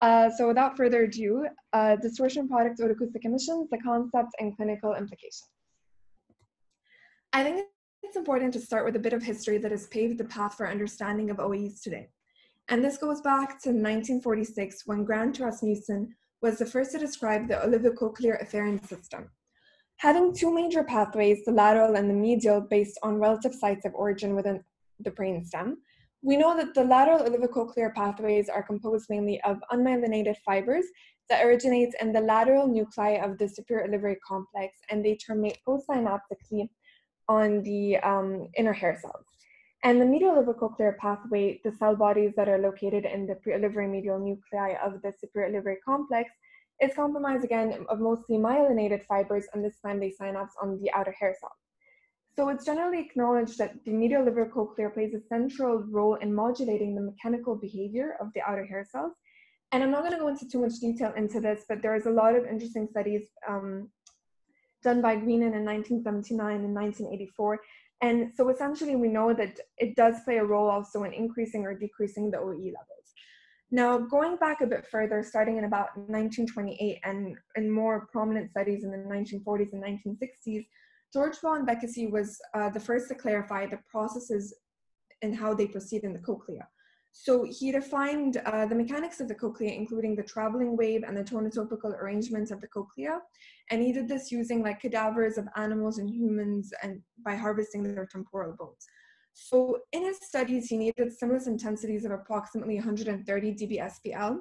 Uh, so without further ado, uh, distortion product acoustic emissions, the concepts and clinical implications. I think it's important to start with a bit of history that has paved the path for understanding of OEs today. And this goes back to 1946 when Grant Rasmussen was the first to describe the olivocochlear efferent system. Having two major pathways, the lateral and the medial, based on relative sites of origin within the brainstem, we know that the lateral olivocochlear pathways are composed mainly of unmyelinated fibers that originate in the lateral nuclei of the superior olivary complex and they terminate postsynaptically on the um, inner hair cells. And the medial olivocochlear pathway, the cell bodies that are located in the periolivary medial nuclei of the superior olivary complex, is compromised again of mostly myelinated fibers, and this time they synapse on the outer hair cells. So it's generally acknowledged that the medial olivocochlear plays a central role in modulating the mechanical behavior of the outer hair cells. And I'm not going to go into too much detail into this, but there's a lot of interesting studies um, done by Greenan in 1979 and 1984. And so essentially we know that it does play a role also in increasing or decreasing the OE levels. Now, going back a bit further, starting in about 1928 and in more prominent studies in the 1940s and 1960s, George von Békésy was uh, the first to clarify the processes and how they proceed in the cochlea. So he defined uh, the mechanics of the cochlea, including the traveling wave and the tonotopical arrangements of the cochlea. And he did this using like cadavers of animals and humans and by harvesting their temporal bones. So in his studies, he needed stimulus intensities of approximately 130 dB SPL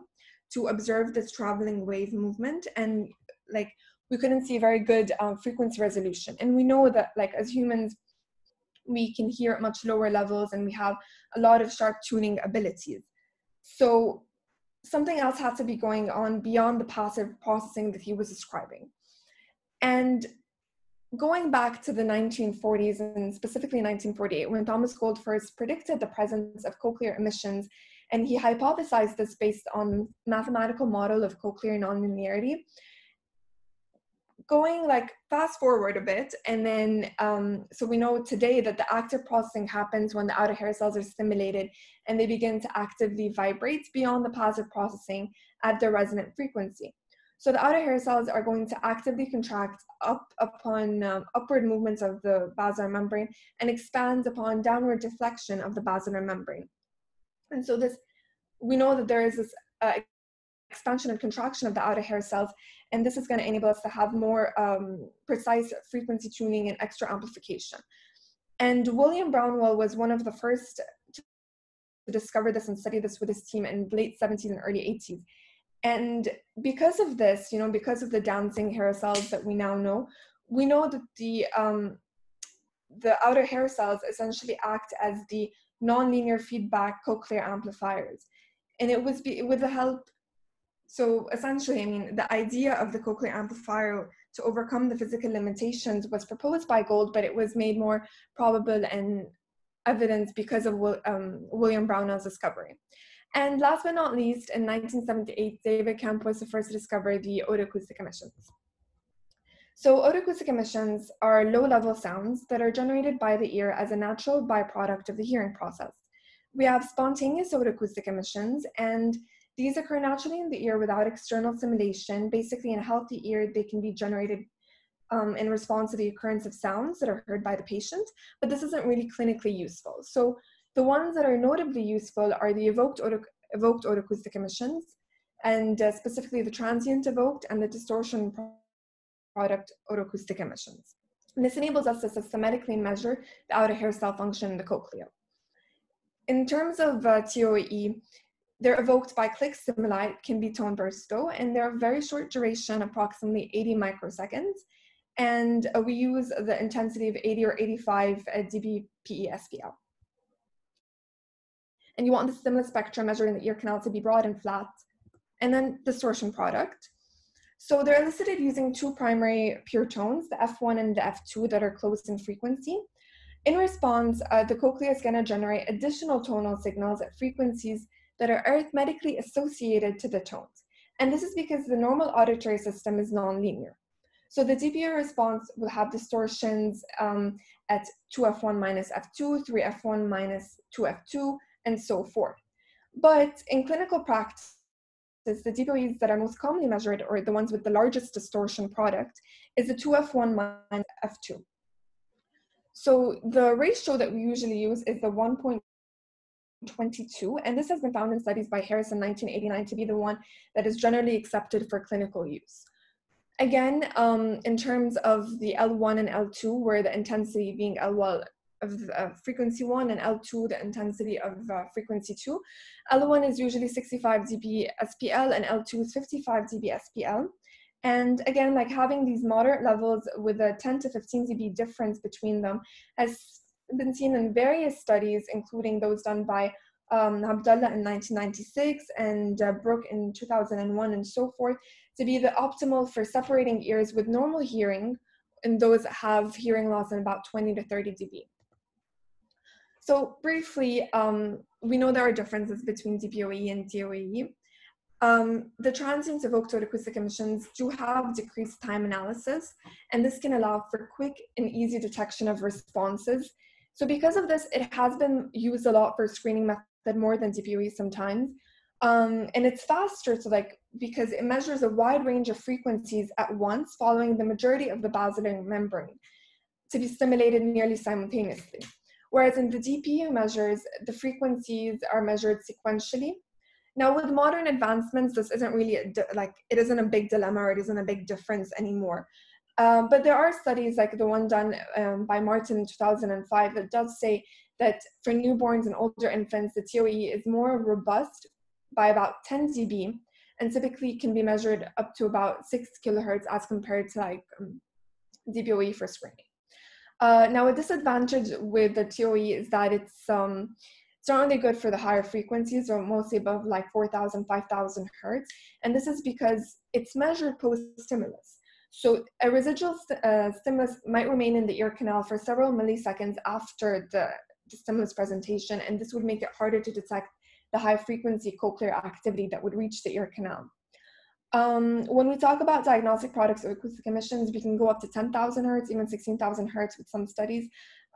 to observe this traveling wave movement. And like we couldn't see very good um, frequency resolution. And we know that like as humans, we can hear at much lower levels and we have a lot of sharp tuning abilities. So something else had to be going on beyond the passive processing that he was describing. And going back to the 1940s and specifically 1948, when Thomas Gold first predicted the presence of cochlear emissions, and he hypothesized this based on mathematical model of cochlear nonlinearity, going like fast forward a bit and then um, so we know today that the active processing happens when the outer hair cells are stimulated and they begin to actively vibrate beyond the passive processing at the resonant frequency. So the outer hair cells are going to actively contract up upon um, upward movements of the basilar membrane and expand upon downward deflection of the basilar membrane. And so this we know that there is this uh, expansion and contraction of the outer hair cells and this is going to enable us to have more um, precise frequency tuning and extra amplification. And William Brownell was one of the first to discover this and study this with his team in late 70s and early 80s. And because of this, you know, because of the dancing hair cells that we now know, we know that the um, the outer hair cells essentially act as the nonlinear feedback cochlear amplifiers. And it was be, with the help so essentially, I mean, the idea of the cochlear amplifier to overcome the physical limitations was proposed by Gold, but it was made more probable and evidence because of um, William Brownell's discovery. And last but not least, in 1978, David Kemp was the first to discover the otoacoustic emissions. So otoacoustic emissions are low-level sounds that are generated by the ear as a natural byproduct of the hearing process. We have spontaneous otoacoustic emissions, and these occur naturally in the ear without external stimulation. Basically, in a healthy ear, they can be generated um, in response to the occurrence of sounds that are heard by the patient, but this isn't really clinically useful. So the ones that are notably useful are the evoked, auto, evoked otoacoustic emissions, and uh, specifically the transient evoked and the distortion product otoacoustic emissions. And this enables us to systematically measure the outer hair cell function in the cochlea. In terms of uh, TOE, they're evoked by click stimuli, can be tone bursto, and they're very short duration, approximately 80 microseconds. And uh, we use the intensity of 80 or 85 uh, dB PE SPL. And you want the stimulus spectrum measuring the ear canal to be broad and flat. And then distortion product. So they're elicited using two primary pure tones, the F1 and the F2 that are close in frequency. In response, uh, the cochlea is going to generate additional tonal signals at frequencies that are arithmetically associated to the tones. And this is because the normal auditory system is nonlinear. So the DBA response will have distortions um, at 2F1 minus F2, 3F1 minus 2F2, and so forth. But in clinical practice, the DPOEs that are most commonly measured, or the ones with the largest distortion product, is the 2F1 minus F2. So the ratio that we usually use is the 1.22, and this has been found in studies by Harris in 1989 to be the one that is generally accepted for clinical use. Again, um, in terms of the L1 and L2, where the intensity being L1 of uh, frequency 1 and L2 the intensity of uh, frequency 2. L1 is usually 65 dB SPL and L2 is 55 dB SPL. And again, like having these moderate levels with a 10 to 15 dB difference between them has been seen in various studies, including those done by um, Abdala in 1996 and uh, Brook in 2001 and so forth, to be the optimal for separating ears with normal hearing and those that have hearing loss in about 20 to 30 dB. So briefly, um, we know there are differences between DPOE and DOAE. Um, the transients evoked acoustic emissions do have decreased time analysis, and this can allow for quick and easy detection of responses. So because of this, it has been used a lot for screening method more than DPOE sometimes. Um, and it's faster, so like because it measures a wide range of frequencies at once, following the majority of the basilar membrane to be stimulated nearly simultaneously. Whereas in the DPU measures, the frequencies are measured sequentially. Now, with modern advancements, this isn't really like it isn't a big dilemma or it isn't a big difference anymore. Um, but there are studies like the one done um, by Martin in 2005 that does say that for newborns and older infants, the TOE is more robust by about 10 dB and typically can be measured up to about 6 kilohertz as compared to like um, DPOE for screening. Uh, now, a disadvantage with the TOE is that it's um, it's not only good for the higher frequencies or mostly above like 4,000, 5,000 hertz. And this is because it's measured post-stimulus. So a residual st uh, stimulus might remain in the ear canal for several milliseconds after the, the stimulus presentation, and this would make it harder to detect the high frequency cochlear activity that would reach the ear canal. Um, when we talk about diagnostic products or acoustic emissions, we can go up to 10,000 hertz, even 16,000 hertz with some studies.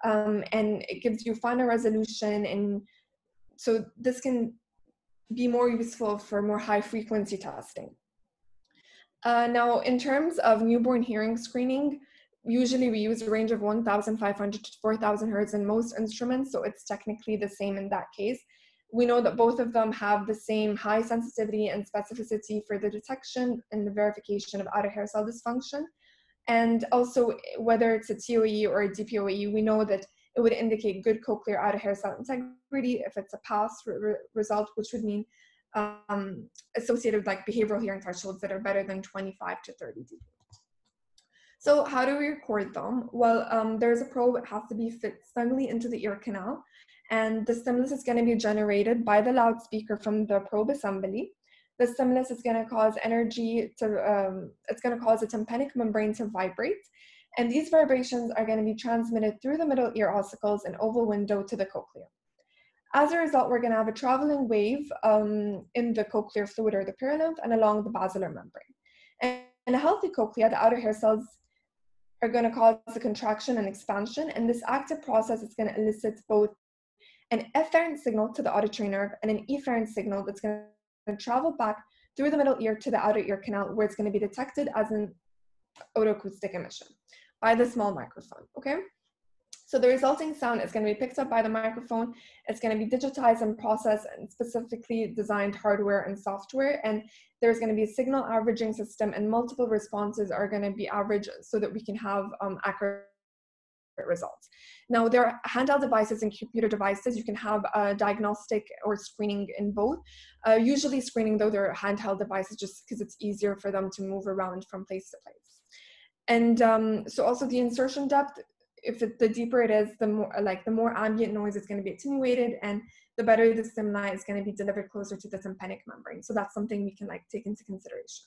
Um, and it gives you finer resolution. And so this can be more useful for more high frequency testing. Uh, now, in terms of newborn hearing screening, usually we use a range of 1,500 to 4,000 hertz in most instruments, so it's technically the same in that case we know that both of them have the same high sensitivity and specificity for the detection and the verification of outer hair cell dysfunction. And also, whether it's a TOE or a DPOE, we know that it would indicate good cochlear outer hair cell integrity if it's a pass re result, which would mean um, associated like behavioral hearing thresholds that are better than 25 to 30 dB. So how do we record them? Well, um, there's a probe, that has to be fit snugly into the ear canal and the stimulus is going to be generated by the loudspeaker from the probe assembly. The stimulus is going to cause energy to, um, it's going to cause the tympanic membrane to vibrate. And these vibrations are going to be transmitted through the middle ear ossicles and oval window to the cochlea. As a result, we're going to have a traveling wave um, in the cochlear fluid or the perilymph and along the basilar membrane. And in a healthy cochlea, the outer hair cells are going to cause the contraction and expansion, and this active process is going to elicit both an afferent signal to the auditory nerve and an efferent signal that's going to travel back through the middle ear to the outer ear canal where it's going to be detected as an otoacoustic emission by the small microphone, okay? So the resulting sound is going to be picked up by the microphone. It's going to be digitized and processed and specifically designed hardware and software. And there's going to be a signal averaging system and multiple responses are going to be averaged so that we can have um, accurate results. Now, there are handheld devices and computer devices. You can have a diagnostic or screening in both. Uh, usually screening, though, they're handheld devices just because it's easier for them to move around from place to place. And um, so also the insertion depth, if it, the deeper it is, the more like the more ambient noise is going to be attenuated and the better the stimuli is going to be delivered closer to the tympanic membrane. So that's something we can like take into consideration.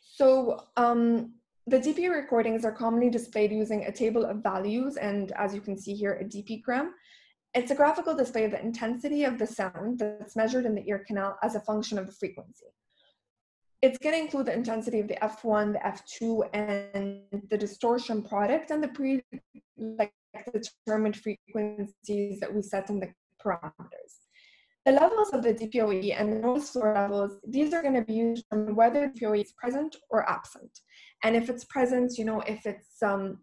So um, the DP recordings are commonly displayed using a table of values and as you can see here, a dPgram. It's a graphical display of the intensity of the sound that's measured in the ear canal as a function of the frequency. It's going to include the intensity of the F1, the F2, and the distortion product and the pre like determined frequencies that we set in the parameters. The levels of the DPOE and the noise floor levels, these are going to be used from whether the DPOE is present or absent. And if it's present, you know, if it's um,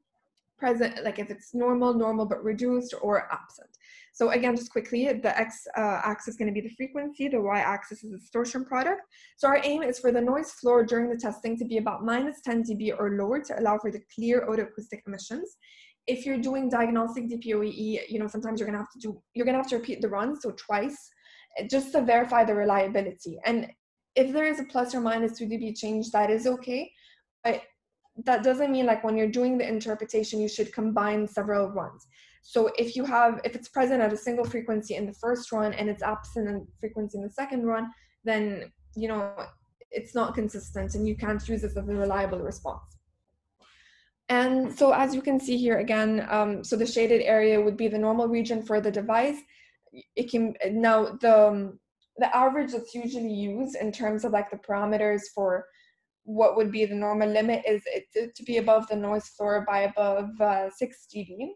present, like if it's normal, normal but reduced, or absent. So again, just quickly, the x-axis uh, is going to be the frequency, the y-axis is the distortion product. So our aim is for the noise floor during the testing to be about minus 10 dB or lower to allow for the clear otoacoustic emissions. If you're doing diagnostic DPOE, you know, sometimes you're going to have to do, you're going to have to repeat the run, so twice, just to verify the reliability. And if there is a plus or minus 2 dB change, that is okay. But that doesn't mean like when you're doing the interpretation, you should combine several runs. So if you have, if it's present at a single frequency in the first run and it's absent in frequency in the second run, then, you know, it's not consistent and you can't use this as a reliable response. And so as you can see here again, um, so the shaded area would be the normal region for the device. It can, now the, um, the average that's usually used in terms of like the parameters for what would be the normal limit is it to be above the noise floor by above uh, 6 dB.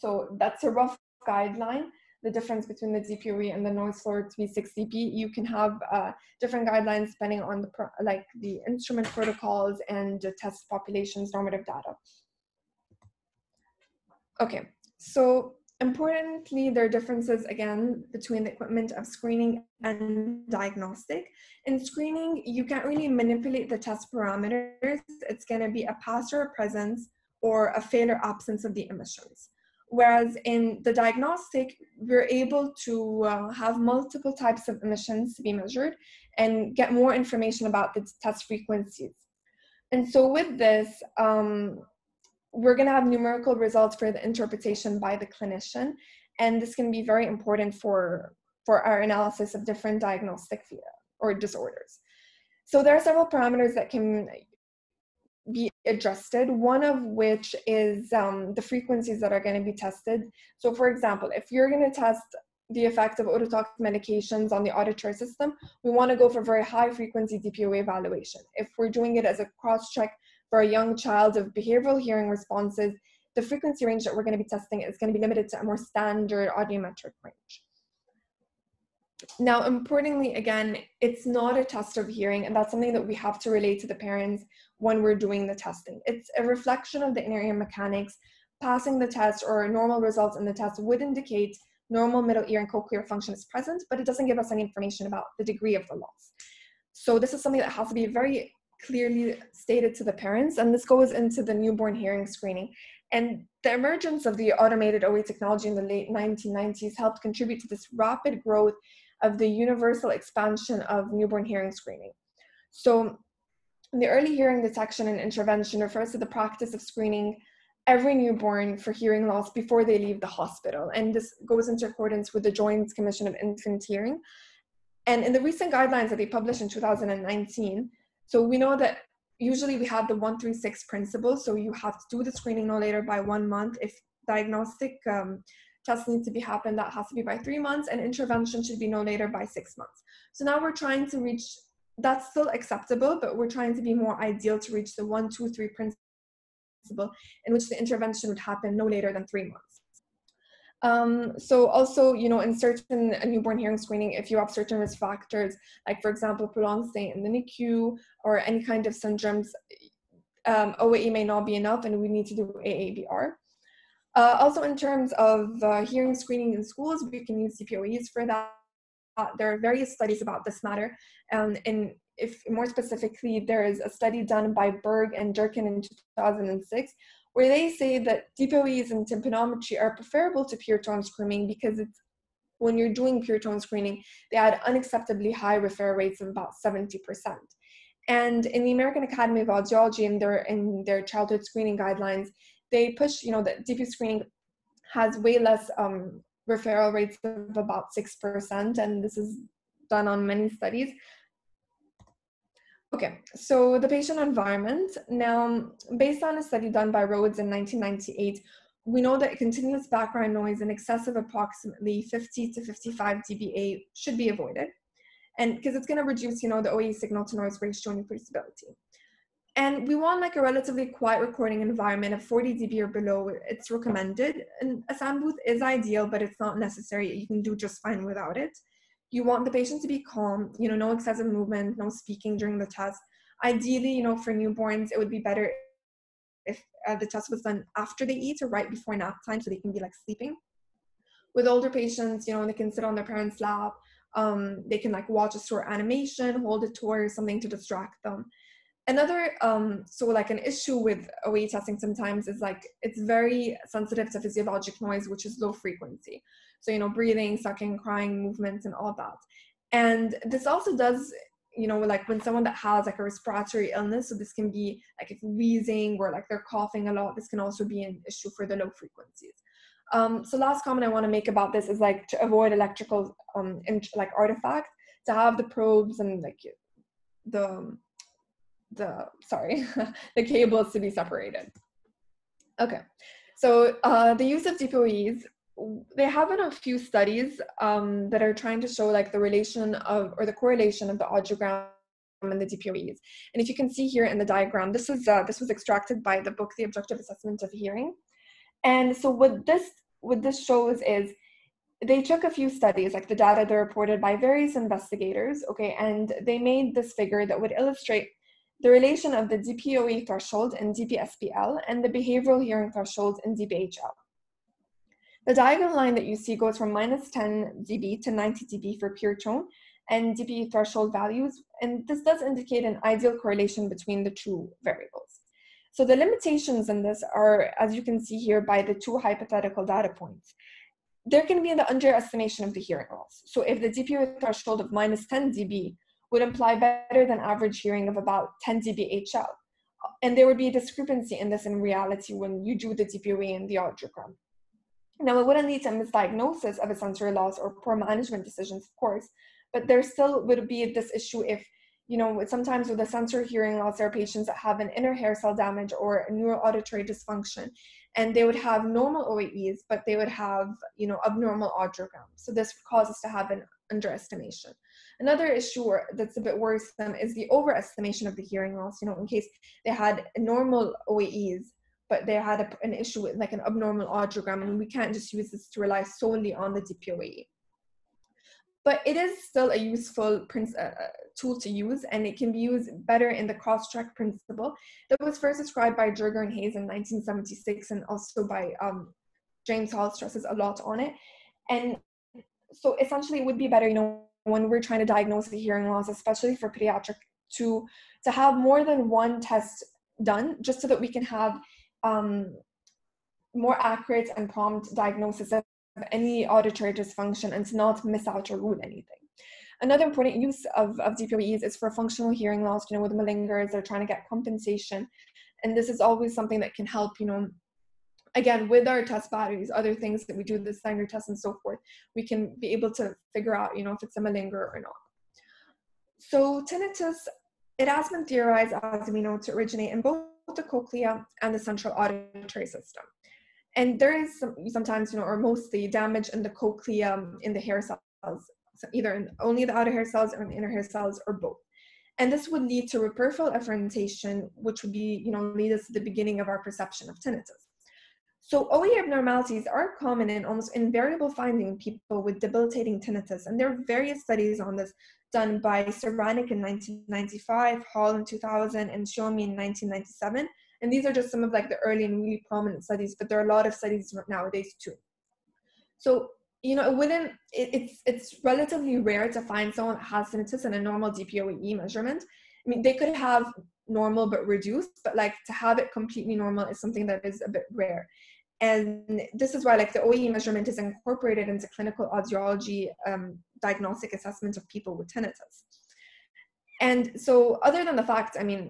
So that's a rough guideline. The difference between the DPOE and the noise floor to be 6 dB. You can have uh, different guidelines depending on the like the instrument protocols and the test populations normative data. Okay, so Importantly, there are differences again between the equipment of screening and diagnostic. In screening, you can't really manipulate the test parameters. It's going to be a pass or a presence or a fail or absence of the emissions. Whereas in the diagnostic, we're able to uh, have multiple types of emissions to be measured and get more information about the test frequencies. And so with this, um, we're going to have numerical results for the interpretation by the clinician and this can be very important for for our analysis of different diagnostic or disorders so there are several parameters that can be adjusted one of which is um, the frequencies that are going to be tested so for example if you're going to test the effect of ototoxic medications on the auditory system, we want to go for very high frequency DPOA evaluation. If we're doing it as a cross check for a young child of behavioral hearing responses, the frequency range that we're going to be testing is going to be limited to a more standard audiometric range. Now, importantly, again, it's not a test of hearing, and that's something that we have to relate to the parents when we're doing the testing. It's a reflection of the inner ear mechanics. Passing the test or normal results in the test would indicate normal middle ear and cochlear function is present, but it doesn't give us any information about the degree of the loss. So this is something that has to be very clearly stated to the parents, and this goes into the newborn hearing screening. And the emergence of the automated OA technology in the late 1990s helped contribute to this rapid growth of the universal expansion of newborn hearing screening. So, the early hearing detection and intervention refers to the practice of screening every newborn for hearing loss before they leave the hospital. And this goes into accordance with the Joint Commission of Infant Hearing. And in the recent guidelines that they published in 2019, so we know that usually we have the 136 principle. So you have to do the screening no later by one month. If diagnostic um, tests need to be happened, that has to be by three months, and intervention should be no later by six months. So now we're trying to reach, that's still acceptable, but we're trying to be more ideal to reach the one, two, three principle in which the intervention would happen no later than three months. Um, so also, you know, in certain newborn hearing screening, if you have certain risk factors, like for example, prolonged stay in the NICU or any kind of syndromes, um, OAE may not be enough and we need to do AABR. Uh, also in terms of uh, hearing screening in schools, we can use DPOEs for that. Uh, there are various studies about this matter. And if more specifically, there is a study done by Berg and Durkin in 2006, where they say that DPOEs and tympanometry are preferable to pure tone screening because it's when you're doing pure tone screening, they had unacceptably high referral rates of about 70%. And in the American Academy of Audiology in their in their childhood screening guidelines, they push, you know, the DP screening has way less um, referral rates of about 6%, and this is done on many studies. Okay, so the patient environment. Now, based on a study done by Rhodes in 1998, we know that continuous background noise in excess of approximately 50 to 55 dBA should be avoided. And because it's going to reduce, you know, the OE signal to noise ratio and stability. And we want like a relatively quiet recording environment of 40 dB or below. It's recommended. And a sound booth is ideal, but it's not necessary. You can do just fine without it. you want the patient to be calm, you know, no excessive movement, no speaking during the test. Ideally, you know, for newborns, it would be better if uh, the test was done after they eat or right before nap time so they can be like sleeping. With older patients, you know, they can sit on their parents' lap, um, they can like watch a short animation, hold a toy or something to distract them. Another, um, so like an issue with OAE testing sometimes is like it's very sensitive to physiologic noise, which is low frequency. So, you know, breathing, sucking, crying, movements, and all that. And this also does, you know, like when someone that has like a respiratory illness, so this can be like if wheezing or like they're coughing a lot, this can also be an issue for the low frequencies. Um, so last comment I want to make about this is like to avoid electrical um, like artifact, to have the probes and like the the sorry the cables to be separated. Okay, so uh, the use of DPOEs they have been a few studies um, that are trying to show like the relation of or the correlation of the audiogram and the DPOEs. And if you can see here in the diagram, this is uh, this was extracted by the book The Objective Assessment of Hearing. And so what this what this shows is they took a few studies, like the data they reported by various investigators, okay, and they made this figure that would illustrate the relation of the DPOE threshold in DPSPL and the behavioral hearing threshold in DBHL. The diagonal line that you see goes from minus 10 dB to 90 dB for pure tone and dB threshold values, and this does indicate an ideal correlation between the two variables. So the limitations in this are, as you can see here, by the two hypothetical data points. There can be an underestimation of the hearing loss. So if the DPO threshold of minus 10 dB would imply better than average hearing of about 10 dBHL. And there would be a discrepancy in this in reality when you do the DPOE and the audiogram. Now, it wouldn't lead to a misdiagnosis of a sensory loss or poor management decisions, of course, but there still would be this issue if, you know, sometimes with a sensory hearing loss, there are patients that have an inner hair cell damage or neuroauditory dysfunction, and they would have normal OAEs, but they would have, you know, abnormal audiograms. So this causes to have an underestimation. Another issue that's a bit worrisome is the overestimation of the hearing loss. You know, in case they had normal OAEs, but they had a, an issue with like an abnormal audiogram, and we can't just use this to rely solely on the DPOE. But it is still a useful uh, uh, tool to use, and it can be used better in the cross-check principle that was first described by Jerger and Hayes in 1976, and also by um, James Hall stresses a lot on it. And so essentially, it would be better, you know, when we're trying to diagnose the hearing loss, especially for pediatric, to to have more than one test done, just so that we can have um, more accurate and prompt diagnosis of any auditory dysfunction and to not miss out or rule anything. Another important use of, of DPOEs is for functional hearing loss, you know, with malingers, they're trying to get compensation. And this is always something that can help, you know, again, with our test batteries, other things that we do, the Stenger test and so forth, we can be able to figure out, you know, if it's a malinger or not. So tinnitus, it has been theorized, as we know, to originate in both the cochlea and the central auditory system. And there is some, sometimes, you know, or mostly damage in the cochlea in the hair cells, so either in only the outer hair cells or in the inner hair cells or both. And this would lead to peripheral efferentation, which would be, you know, lead us to the beginning of our perception of tinnitus. So OE abnormalities are common and almost invariable finding in people with debilitating tinnitus, and there are various studies on this done by Ceranic in 1995, Hall in 2000, and Shiomi in 1997. And these are just some of like the early and really prominent studies, but there are a lot of studies nowadays too. So you know, within it, it's it's relatively rare to find someone that has tinnitus and a normal DPOE measurement. I mean, they could have normal but reduced, but like to have it completely normal is something that is a bit rare. And this is why like the OE measurement is incorporated into clinical audiology um, diagnostic assessment of people with tinnitus. And so other than the fact, I mean,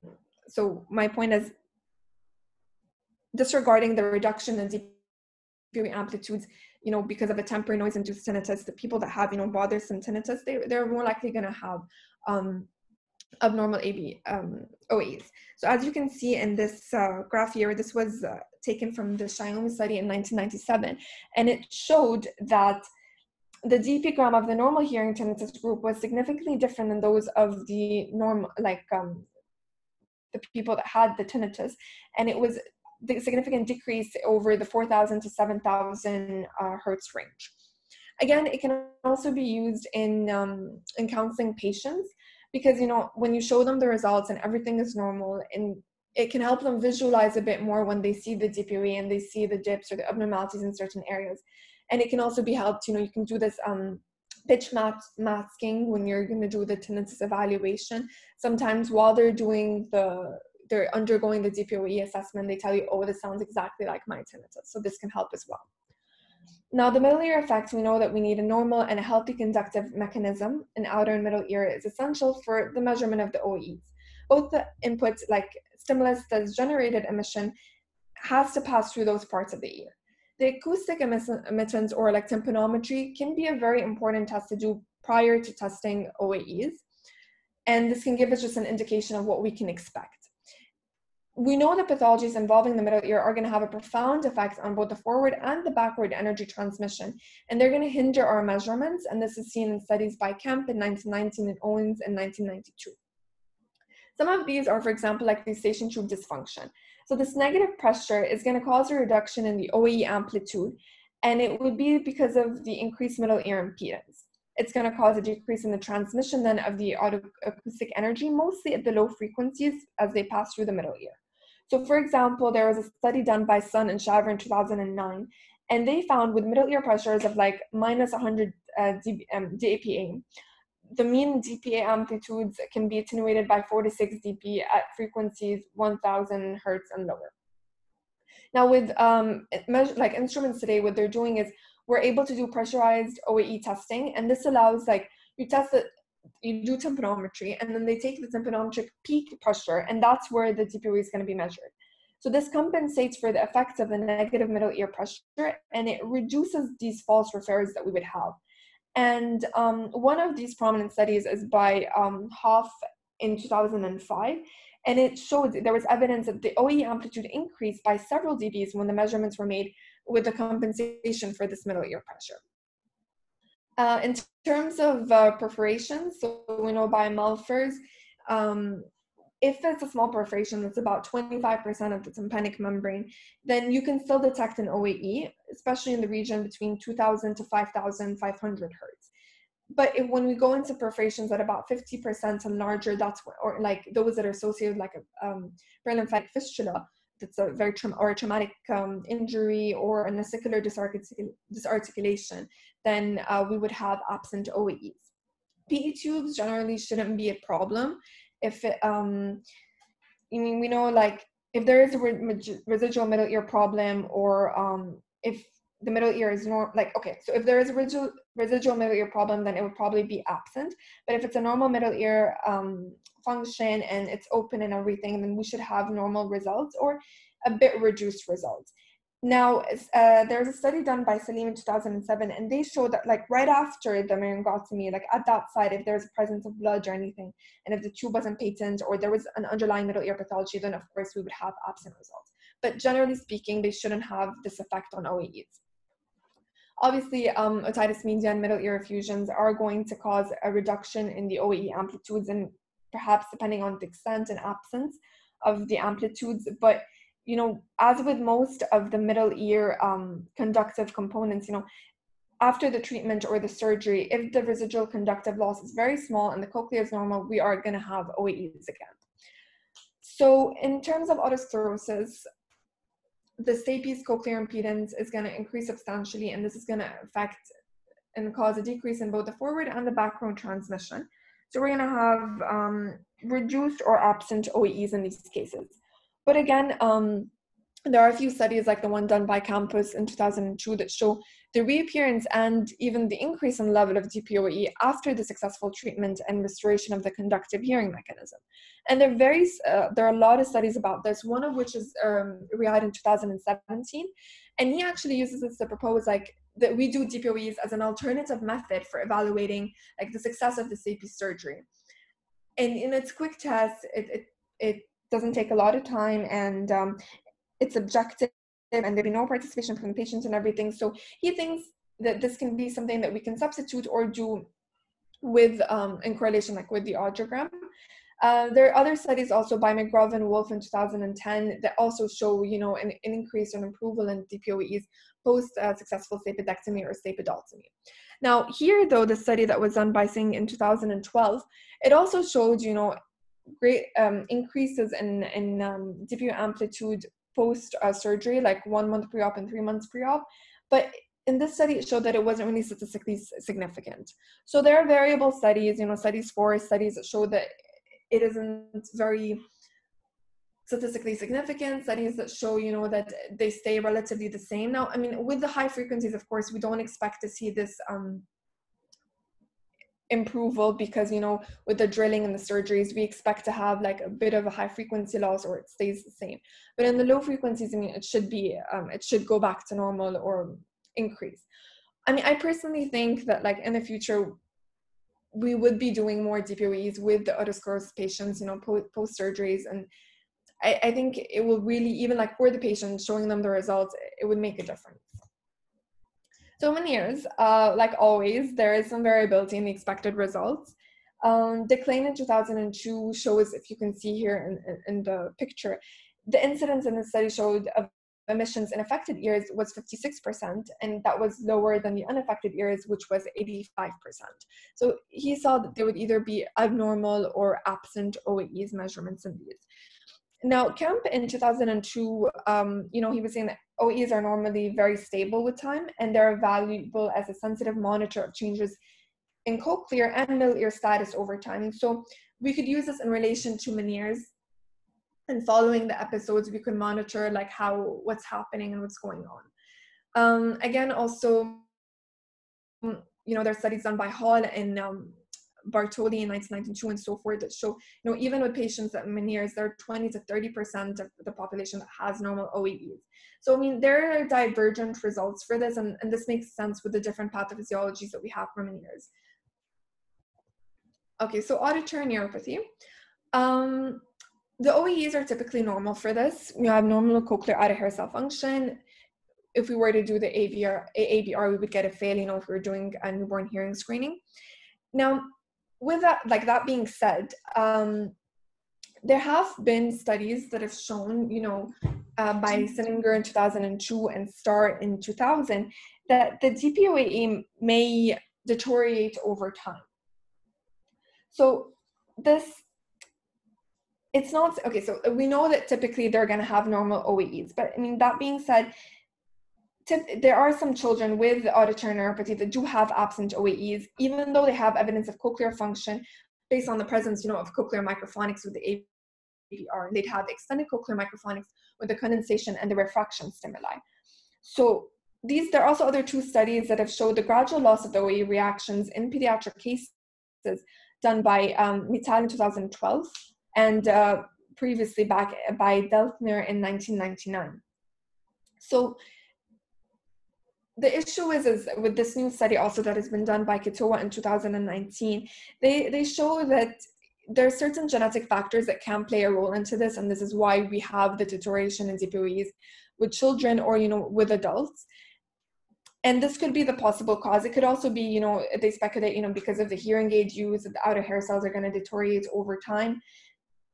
so my point is disregarding the reduction in DPOE amplitudes, you know, because of a temporary noise-induced tinnitus, the people that have, you know, bothersome tinnitus, they, they're more likely going to have um, abnormal AB um, OAs. So as you can see in this uh, graph here, this was uh, taken from the Shiomi study in 1997, and it showed that the dpgram of the normal hearing tinnitus group was significantly different than those of the norm, like um, the people that had the tinnitus, and it was the significant decrease over the 4,000 to 7,000 uh, hertz range. Again, it can also be used in um, in counseling patients because you know when you show them the results and everything is normal and it can help them visualize a bit more when they see the DPOE and they see the dips or the abnormalities in certain areas. And it can also be helped, you know, you can do this um, pitch masking when you're going to do the tinnitus evaluation. Sometimes while they're doing the they're undergoing the DPOE assessment, they tell you, oh, this sounds exactly like my tinnitus. So this can help as well. Now, the middle ear effect, we know that we need a normal and a healthy conductive mechanism in outer and middle ear is essential for the measurement of the OEs. Both the inputs, like stimulus that's generated emission, has to pass through those parts of the ear. The acoustic emittance or like tympanometry can be a very important test to do prior to testing OAEs. And this can give us just an indication of what we can expect we know that pathologies involving the middle ear are going to have a profound effect on both the forward and the backward energy transmission, and they're going to hinder our measurements. And this is seen in studies by Kemp in 1919 and Owens in 1992. Some of these are, for example, like the tube dysfunction. So this negative pressure is going to cause a reduction in the OAE amplitude, and it would be because of the increased middle ear impedance. It's going to cause a decrease in the transmission then of the acoustic energy, mostly at the low frequencies as they pass through the middle ear. So, for example, there was a study done by Sun and Shaver in 2009, and they found with middle ear pressures of like minus 100 uh, dB, um, dPa, the mean dPa amplitudes can be attenuated by 4 to 6 dB at frequencies 1000 hertz and lower. Now, with um, like instruments today, what they're doing is we're able to do pressurized OAE testing, and this allows like you test it you do tympanometry and then they take the tympanometric peak pressure and that's where the DPOE is going to be measured. So this compensates for the effects of the negative middle ear pressure and it reduces these false refers that we would have. And um, one of these prominent studies is by um, Hoff in 2005 and it showed there was evidence that the OE amplitude increased by several dBs when the measurements were made with the compensation for this middle ear pressure. Uh, in terms of uh, perforations, so we know by Malfers, um, if it's a small perforation that's about 25% of the tympanic membrane, then you can still detect an OAE, especially in the region between 2000 to 5500 hertz. But if, when we go into perforations at about 50% and larger, that's what, or like those that are associated like a um, lymphatic fistula, that's a very tra- or a traumatic um, injury or a disarticul- disarticulation, then uh, we would have absent OEs. PE tubes generally shouldn't be a problem if it, um, I mean we know like if there is a re- residual middle ear problem or um, if the middle ear is not like okay so if there is a residual residual middle ear problem then it would probably be absent. But if it's a normal middle ear um, function and it's open and everything then we should have normal results or a bit reduced results. Now uh, there's a study done by Salim in 2007 and they showed that like right after the myringotomy like at that site if there's a presence of blood or anything and if the tube wasn't patent or there was an underlying middle ear pathology then of course we would have absent results. But generally speaking they shouldn't have this effect on OEs Obviously, um, otitis media and middle ear effusions are going to cause a reduction in the OE amplitudes and perhaps depending on the extent and absence of the amplitudes. But, you know, as with most of the middle ear um, conductive components, you know, after the treatment or the surgery, if the residual conductive loss is very small and the cochlea is normal, we are going to have OEs again. So in terms of otosclerosis, the stapes cochlear impedance is going to increase substantially, and this is going to affect and cause a decrease in both the forward and the background transmission. So we're going to have um, reduced or absent OEs in these cases. But again, um, there are a few studies like the one done by Campos in 2002 that show the reappearance and even the increase in level of DPOE after the successful treatment and restoration of the conductive hearing mechanism. And there are, very, uh, there are a lot of studies about this, one of which is um, Riyad in 2017. And he actually uses this to propose like that we do DPOEs as an alternative method for evaluating like the success of the stapes surgery. And in its quick test, it, it, it doesn't take a lot of time and um, it's objective and there'd be no participation from the patients and everything. So he thinks that this can be something that we can substitute or do with um, in correlation like with the audiogram. Uh, there are other studies also by McGraw and Wolf in 2010 that also show, you know, an, an increase or improvement in DPOEs post uh, successful stapedectomy or stapedotomy. Now, here though, the study that was done by Singh in 2012, it also showed, you know, great um, increases in, in um, DPO amplitude post uh, surgery, like one month pre-op and three months pre-op. But in this study, it showed that it wasn't really statistically significant. So there are variable studies, you know, studies for studies that show that it isn't very statistically significant studies that show you know that they stay relatively the same now i mean with the high frequencies of course we don't expect to see this um, improval because you know with the drilling and the surgeries we expect to have like a bit of a high frequency loss or it stays the same but in the low frequencies i mean it should be um, it should go back to normal or increase i mean i personally think that like in the future we would be doing more DPOEs with the otosclerosis patients, you know, post surgeries. And I, I think it will really, even like for the patient showing them the results, it would make a difference. So Meniere's, uh, like always, there is some variability in the expected results. Um, DECLAIM in 2002 shows, if you can see here in, in, in the picture, the incidence in the study showed a emissions in affected ears was 56%, and that was lower than the unaffected ears, which was 85%. So he saw that there would either be abnormal or absent OAEs measurements in these. Now, Kemp in 2002, um, you know, he was saying that OEs are normally very stable with time, and they're valuable as a sensitive monitor of changes in cochlear and middle ear status over time. So we could use this in relation to Meniere's and following the episodes we could monitor like how what's happening and what's going on um, again also you know there are studies done by hall and um, Bartoli in 1992 and so forth that show, you know, even with patients at Meniere's, there are 20 to 30% of the population that has normal OAEs. So, I mean, there are divergent results for this, and, and this makes sense with the different pathophysiologies that we have for Meniere's. Okay, so auditory neuropathy. Um, the OAEs are typically normal for this. We have normal cochlear outer hair cell function. If we were to do the ABR, ABR, we would get a fail, you know, if we were doing a newborn hearing screening. Now, with that, like that being said, um, there have been studies that have shown, you know, uh, by Sininger in 2002 and Starr in 2000, that the DPOAE may deteriorate over time. So this it's not okay so we know that typically they're going to have normal oaes but i mean that being said there are some children with auditory neuropathy that do have absent oaes even though they have evidence of cochlear function based on the presence you know of cochlear microphonics with the ABR and they'd have extended cochlear microphonics with the condensation and the rarefaction stimuli so these there are also other two studies that have showed the gradual loss of the OAE reactions in pediatric cases done by um, in 2012 and uh, previously back by Deltenre in 1999. So the issue is, is with this new study also that has been done by Kitao in 2019, they, they show that there are certain genetic factors that can play a role into this, and this is why we have the deterioration in DPOEs with children or you know with adults. And this could be the possible cause. It could also be, you know, they speculate, you know, because of the hearing aid use, the outer hair cells are going to deteriorate over time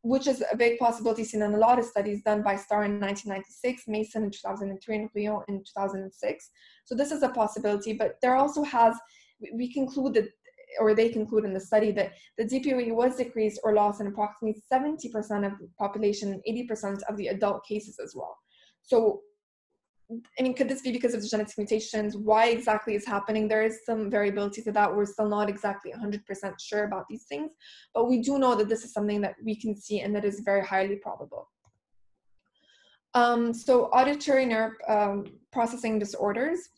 which is a big possibility seen in a lot of studies done by Starr in 1996, Mason in 2003, and Rio in 2006. So this is a possibility, but there also has, we concluded, or they conclude in the study that the DPOE was decreased or lost in approximately 70% of the population and 80% of the adult cases as well. So I mean, could this be because of the genetic mutations? Why exactly is happening? There is some variability to that. We're still not exactly 100% sure about these things, but we do know that this is something that we can see and that is very highly probable. Um, so auditory nerve um, processing disorders,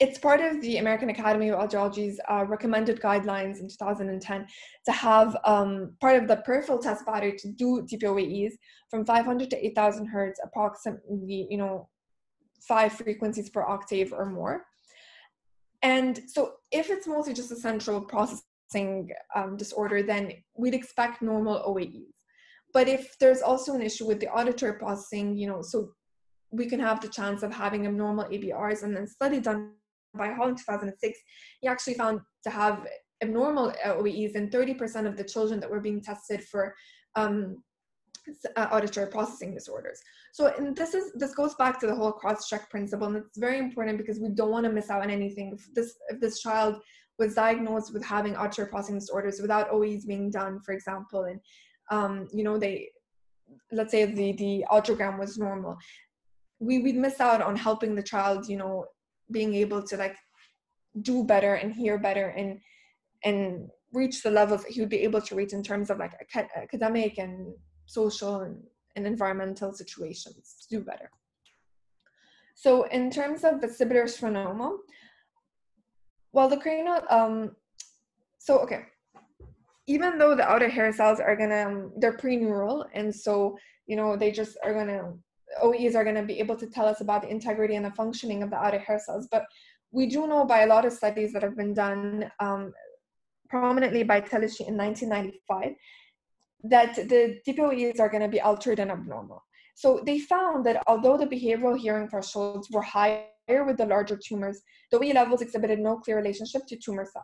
it's part of the American Academy of Audiology's uh, recommended guidelines in 2010 to have um, part of the peripheral test battery to do DPOAEs from 500 to 8,000 hertz, approximately, you know, five frequencies per octave or more. And so if it's mostly just a central processing um, disorder, then we'd expect normal OAEs. But if there's also an issue with the auditory processing, you know, so we can have the chance of having abnormal ABRs and then study done by Hall in 2006, he actually found to have abnormal OEEs and 30% of the children that were being tested for um, uh, auditory processing disorders. So, this is this goes back to the whole cross-check principle, and it's very important because we don't want to miss out on anything. If this if this child was diagnosed with having auditory processing disorders without OEs being done, for example, and um, you know they let's say the the audiogram was normal, we we'd miss out on helping the child, you know, being able to like do better and hear better and and reach the levels he would be able to reach in terms of like academic and social and, and environmental situations to do better. So in terms of vestibular schwannoma, well, the cranial, um, so okay, even though the outer hair cells are gonna, um, they're pre-neural, and so, you know, they just are gonna, OEs are gonna be able to tell us about the integrity and the functioning of the outer hair cells, but we do know by a lot of studies that have been done um, prominently by Telischi in 1995 that the DPOEs are going to be altered and abnormal. So they found that although the behavioral hearing thresholds were higher with the larger tumors, the OE levels exhibited no clear relationship to tumor size.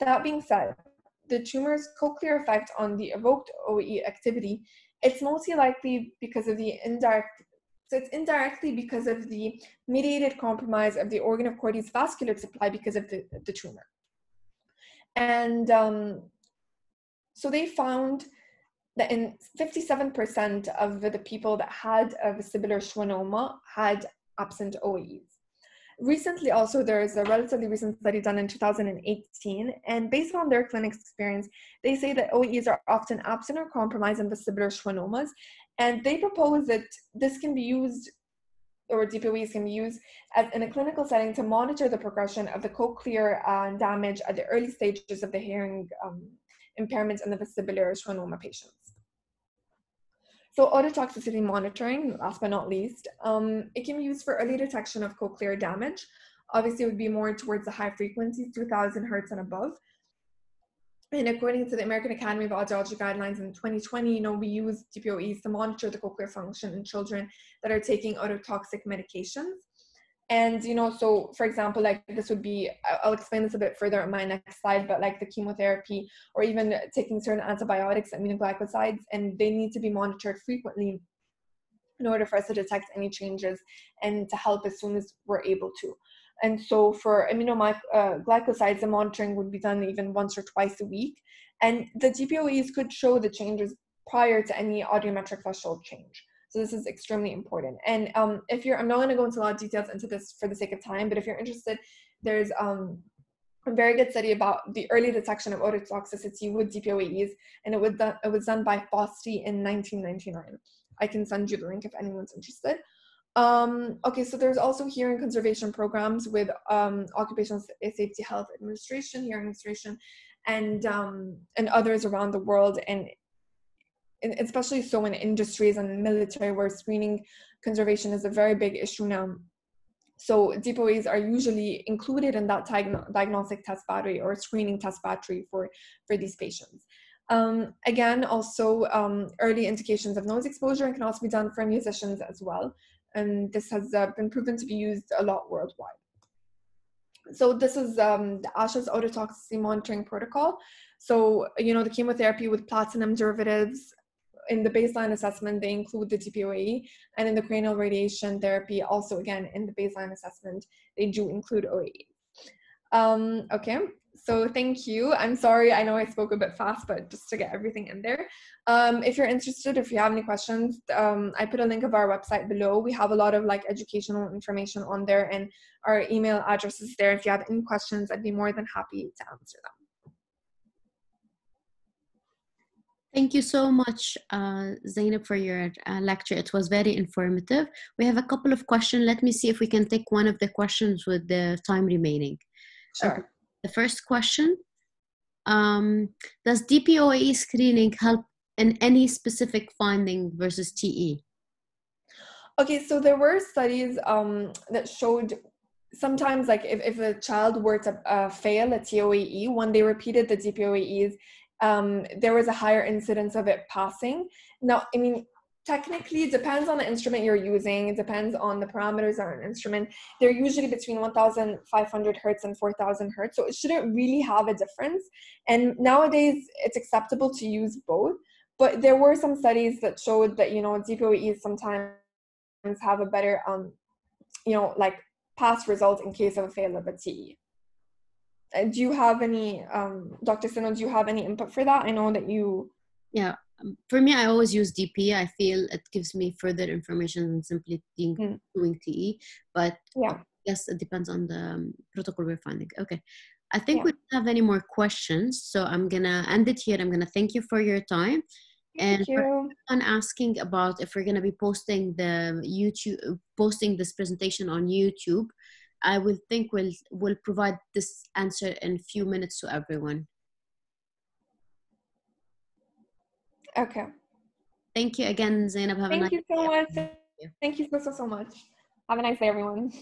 That being said, the tumor's cochlear effect on the evoked OE activity, it's mostly likely because of the indirect so it's indirectly because of the mediated compromise of the organ of Corti's vascular supply because of the, the tumor. And um, so they found that in 57% of the people that had a vestibular schwannoma had absent OEs. Recently, also, there is a relatively recent study done in 2018, and based on their clinic experience, they say that OEs are often absent or compromised in vestibular schwannomas, and they propose that this can be used, or DPOEs can be used as in a clinical setting to monitor the progression of the cochlear uh, damage at the early stages of the hearing um, impairment in the vestibular schwannoma patients. So ototoxicity monitoring, last but not least, um, it can be used for early detection of cochlear damage. Obviously, it would be more towards the high frequencies, 2000 hertz and above. And according to the American Academy of Audiology guidelines in 2020, you know, we use DPOEs to monitor the cochlear function in children that are taking ototoxic medications and you know so for example like this would be i'll explain this a bit further in my next slide but like the chemotherapy or even taking certain antibiotics aminoglycosides and they need to be monitored frequently in order for us to detect any changes and to help as soon as we're able to. And so for aminoglycosides uh, the monitoring would be done even once or twice a week. And the dpoes could show the changes prior to any audiometric threshold change so this is extremely important. And um, if you're, I'm not going to go into a lot of details into this for the sake of time, but if you're interested, there's um, a very good study about the early detection of ototoxicity with DPOEs, and it was done, it was done by Fausti in 1999. I can send you the link if anyone's interested. Um, okay, so there's also hearing conservation programs with um, Occupational Safety Health Administration, Hearing Administration, and um, and others around the world. And especially so in industries and military where screening conservation is a very big issue now. So DPOEs are usually included in that diagnostic test battery or screening test battery for, for these patients. Um, again, also um, early indications of noise exposure can also be done for musicians as well. And this has uh, been proven to be used a lot worldwide. So this is um, the ASHA's ototoxicity monitoring protocol. So, you know, the chemotherapy with platinum derivatives in the baseline assessment, they include the DPOE, and in the cranial radiation therapy, also again in the baseline assessment, they do include OE. Um, okay, so thank you. I'm sorry, I know I spoke a bit fast, but just to get everything in there. Um, if you're interested, if you have any questions, um, I put a link of our website below. We have a lot of like educational information on there, and our email address is there. If you have any questions, I'd be more than happy to answer them. Thank you so much, uh, Zainab, for your uh, lecture. It was very informative. We have a couple of questions. Let me see if we can take one of the questions with the time remaining. Sure. Okay. The first question, um, does DPOE screening help in any specific finding versus TE? Okay, so there were studies um, that showed sometimes like if, if a child were to uh, fail a TOEE, when they repeated the DPOEs, um, there was a higher incidence of it passing. Now, I mean, technically it depends on the instrument you're using it depends on the parameters of an instrument they're usually between 1500 hertz and 4000 hertz so it shouldn't really have a difference and nowadays it's acceptable to use both but there were some studies that showed that you know dpoes sometimes have a better um you know like past results in case of a failure of a TE. Uh, do you have any um dr sino do you have any input for that? I know that you yeah um, for me i always use dp i feel it gives me further information than simply doing, mm. doing te but yeah. yes it depends on the um, protocol we're finding. Okay. I think yeah. we don't have any more questions so i'm gonna end it here. I'm gonna thank you for your time. Thank and you. on asking about if we're going to be posting the youtube posting this presentation on youtube i will think we'll will provide this answer in a few minutes to everyone Okay. Thank you again, Zainab. Have Thank a nice you so much. Thank you so, so, so much. Have a nice day, everyone.